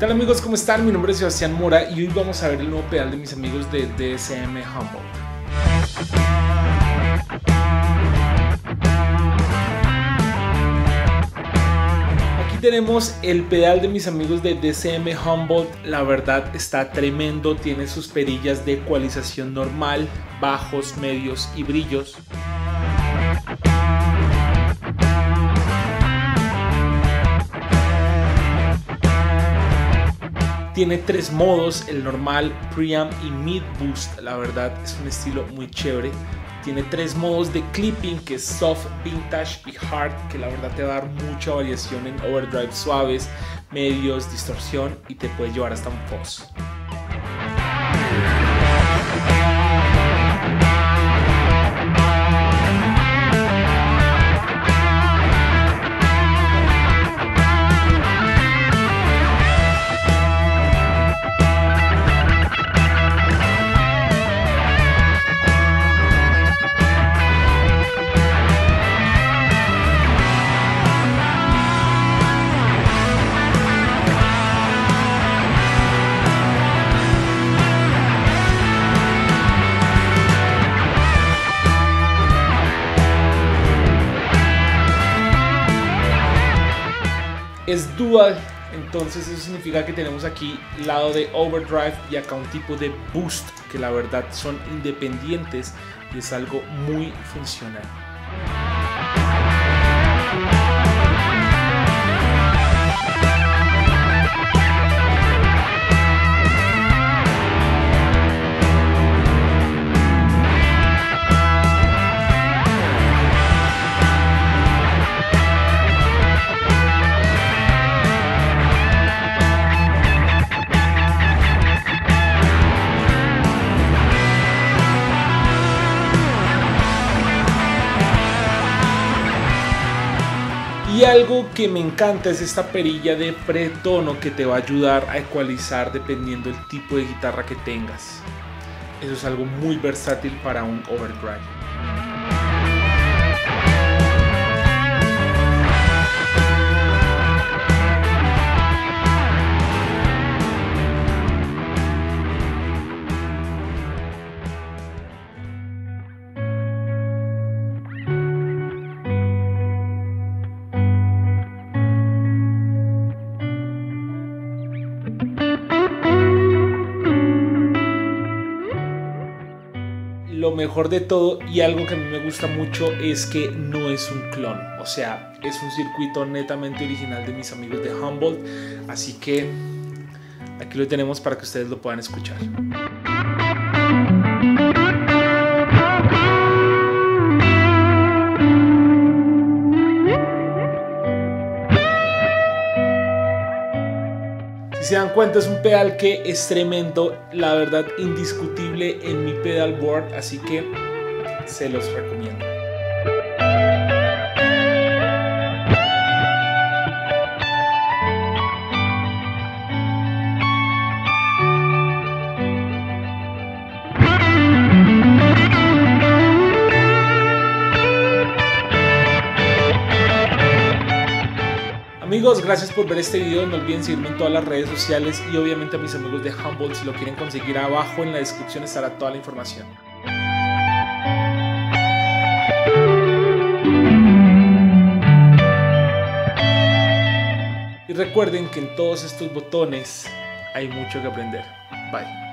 tal amigos? ¿Cómo están? Mi nombre es Sebastián Mora y hoy vamos a ver el nuevo pedal de mis amigos de DSM Humboldt. Aquí tenemos el pedal de mis amigos de DCM Humboldt, la verdad está tremendo, tiene sus perillas de ecualización normal, bajos, medios y brillos. Tiene tres modos, el normal, preamp y mid boost. La verdad es un estilo muy chévere. Tiene tres modos de clipping que es soft, vintage y hard, que la verdad te va a dar mucha variación en overdrive suaves, medios, distorsión y te puede llevar hasta un fuzz. Es dual entonces eso significa que tenemos aquí lado de overdrive y acá un tipo de boost que la verdad son independientes y es algo muy funcional Algo que me encanta es esta perilla de pretono que te va a ayudar a ecualizar dependiendo del tipo de guitarra que tengas. Eso es algo muy versátil para un overdrive. Lo mejor de todo y algo que a mí me gusta mucho es que no es un clon, o sea, es un circuito netamente original de mis amigos de Humboldt, así que aquí lo tenemos para que ustedes lo puedan escuchar. Se dan cuenta es un pedal que es tremendo, la verdad indiscutible en mi pedalboard, así que se los recomiendo. Amigos, gracias por ver este video. No olviden seguirme en todas las redes sociales y obviamente a mis amigos de Humboldt. Si lo quieren conseguir abajo en la descripción estará toda la información. Y recuerden que en todos estos botones hay mucho que aprender. Bye.